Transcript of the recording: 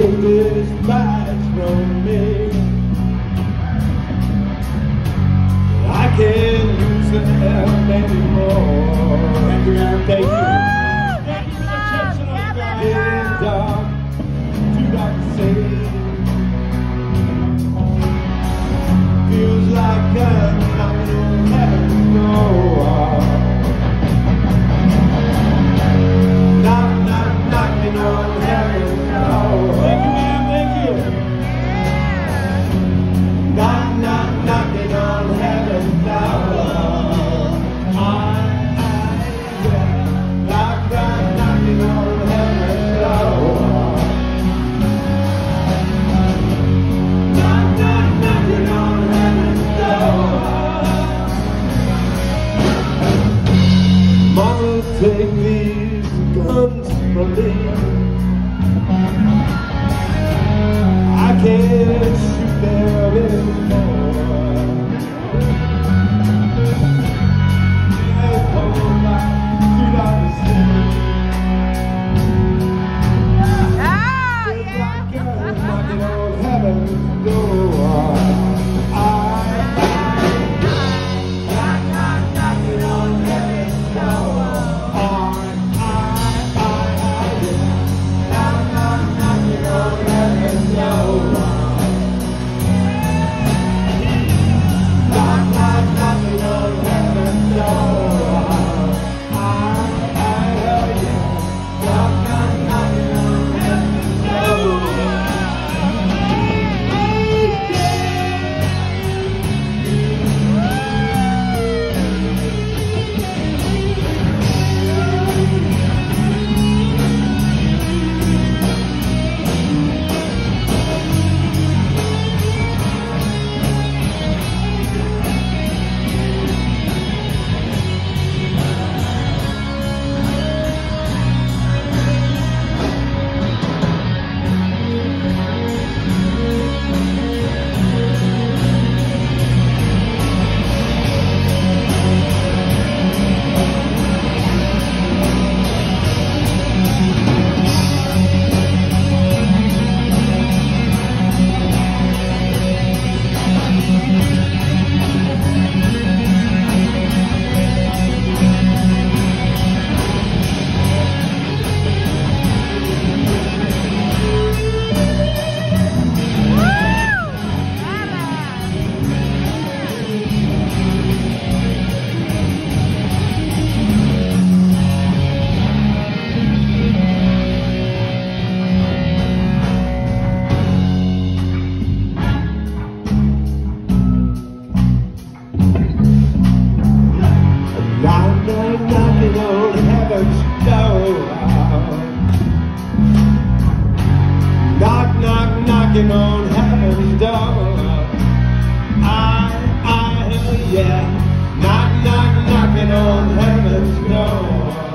take this from me. I can't use them anymore. Thank you, Thank you. Thank you for the chips and Too dark to saved. I can't shoot there anymore. don't have a. I, I, yeah, knock, knock, knocking on heaven's door.